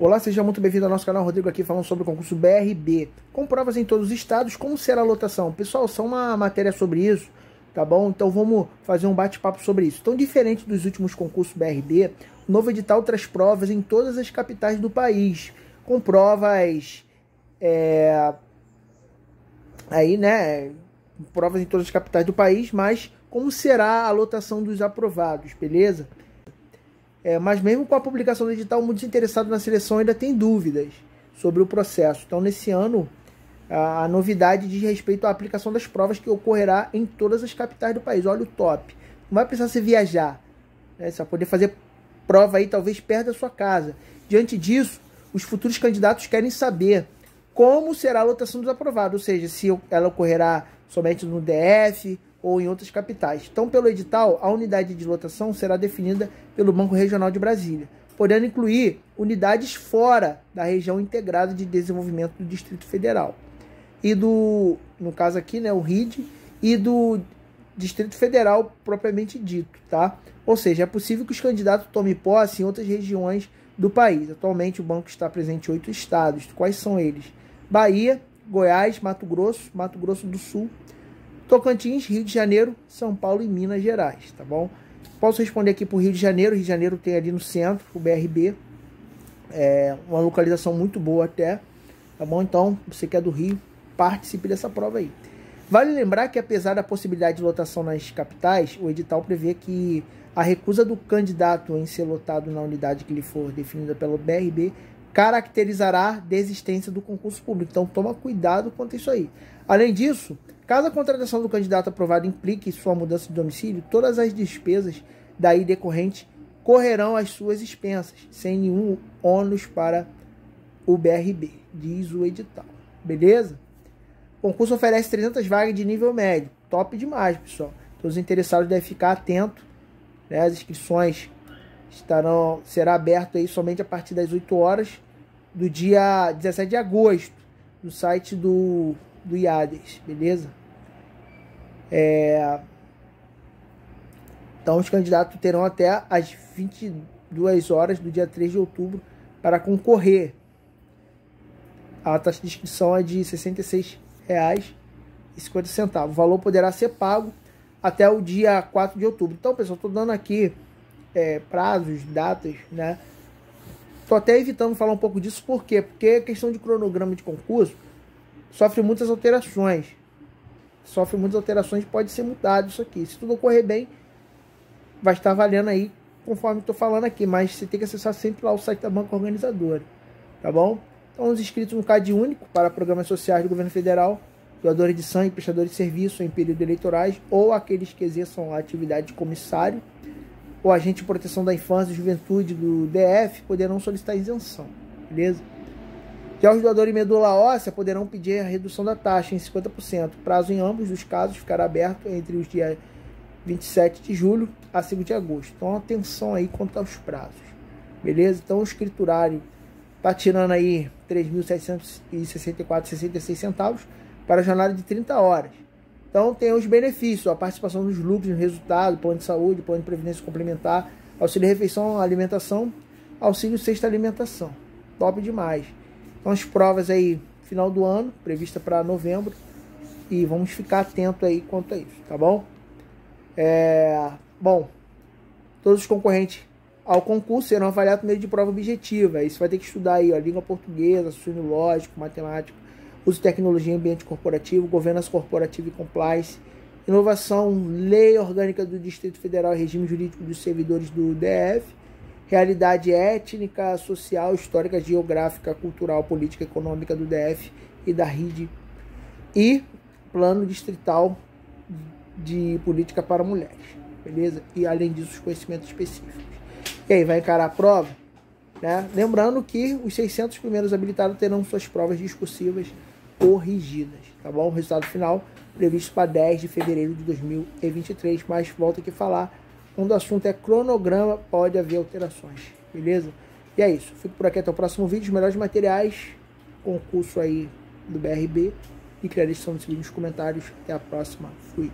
Olá, seja muito bem-vindo ao nosso canal. Rodrigo aqui falando sobre o concurso BRB. Com provas em todos os estados, como será a lotação? Pessoal, só uma matéria sobre isso, tá bom? Então vamos fazer um bate-papo sobre isso. Então, diferente dos últimos concursos BRB, o novo edital traz provas em todas as capitais do país, com provas. É, aí, né? Provas em todas as capitais do país, mas como será a lotação dos aprovados, beleza? É, mas mesmo com a publicação do edital, muitos interessados na seleção ainda têm dúvidas sobre o processo. Então, nesse ano, a, novidade diz respeito à aplicação das provas que ocorrerá em todas as capitais do país. Olha o top. Não vai precisar você viajar. Né? Você vai poder fazer prova aí, talvez, perto da sua casa. Diante disso, os futuros candidatos querem saber como será a lotação dos aprovados, ou seja, se ela ocorrerá somente no DF, ou em outras capitais. Então, pelo edital, a unidade de lotação será definida pelo Banco Regional de Brasília, podendo incluir unidades fora da região integrada de desenvolvimento do Distrito Federal. E do, no caso aqui, né, o RID, e do Distrito Federal propriamente dito, tá? Ou seja, é possível que os candidatos tomem posse em outras regiões do país. Atualmente o banco está presente em oito estados. Quais são eles? Bahia, Goiás, Mato Grosso, Mato Grosso do Sul, Tocantins, Rio de Janeiro, São Paulo e Minas Gerais, tá bom? Posso responder aqui para o Rio de Janeiro. Rio de Janeiro tem ali no centro, o BRB. É uma localização muito boa até, tá bom? Então, você que é do Rio, participe dessa prova aí. Vale lembrar que apesar da possibilidade de lotação nas capitais, o edital prevê que a recusa do candidato em ser lotado na unidade que lhe for definida pelo BRB caracterizará desistência do concurso público. Então toma cuidado quanto a isso aí. Além disso, caso a contratação do candidato aprovado implique sua mudança de domicílio, todas as despesas daí decorrentes correrão às suas expensas, sem nenhum ônus para o BRB, diz o edital. Beleza? O concurso oferece 300 vagas de nível médio. Top demais, pessoal. Todos os interessados devem ficar atentos. Né? As inscrições estarão será aberto aí somente a partir das 8 horas do dia 17 de agosto no site do, do IADES, beleza? É, então os candidatos terão até as 22 horas do dia 3 de outubro para concorrer. A taxa de inscrição é de R$ 66,50. O valor poderá ser pago até o dia 4 de outubro. Então, pessoal, estou dando aqui é, prazos, datas, né? Tô até evitando falar um pouco disso, por quê? Porque a questão de cronograma de concurso sofre muitas alterações. Sofre muitas alterações, pode ser mudado isso aqui. Se tudo ocorrer bem, vai estar valendo aí, conforme estou falando aqui, mas você tem que acessar sempre lá o site da banca organizadora, tá bom? Então, os inscritos no CAD único para programas sociais do governo federal, doadores de sangue, prestadores de serviço em período eleitorais ou aqueles que exerçam a atividade de comissário o agente de proteção da infância e juventude do DF poderão solicitar isenção, beleza? Já os doadores de medula óssea poderão pedir a redução da taxa em 50%. O prazo em ambos os casos ficará aberto entre os dias 27 de julho a 5 de agosto. Então, atenção aí quanto aos prazos, beleza? Então, o escriturário está tirando aí 3.764,66 centavos para a jornada de 30 horas. Então tem os benefícios, a participação dos lucros no resultado, plano de saúde, plano de previdência complementar, auxílio refeição, alimentação, auxílio sexta alimentação. Top demais. Então as provas aí, final do ano, prevista para novembro. E vamos ficar atento aí quanto a isso, tá bom? É, bom, todos os concorrentes ao concurso serão avaliados meio de prova objetiva. Aí você vai ter que estudar aí, ó, língua portuguesa, raciocínio lógico, matemática, uso de tecnologia em ambiente corporativo, governança corporativa e compliance, inovação, lei orgânica do Distrito Federal e regime jurídico dos servidores do DF, realidade étnica, social, histórica, geográfica, cultural, política, econômica do DF e da RID e plano distrital de política para mulheres, beleza? E além disso, os conhecimentos específicos. E aí, vai encarar a prova? Né? Lembrando que os 600 primeiros habilitados terão suas provas discursivas corrigidas, tá bom? O resultado final previsto para 10 de fevereiro de 2023, mas volto aqui falar, quando o assunto é cronograma, pode haver alterações, beleza? E é isso, fico por aqui até o próximo vídeo, os melhores materiais, concurso aí do BRB, e descrição desse vídeo nos comentários. Até a próxima, fui!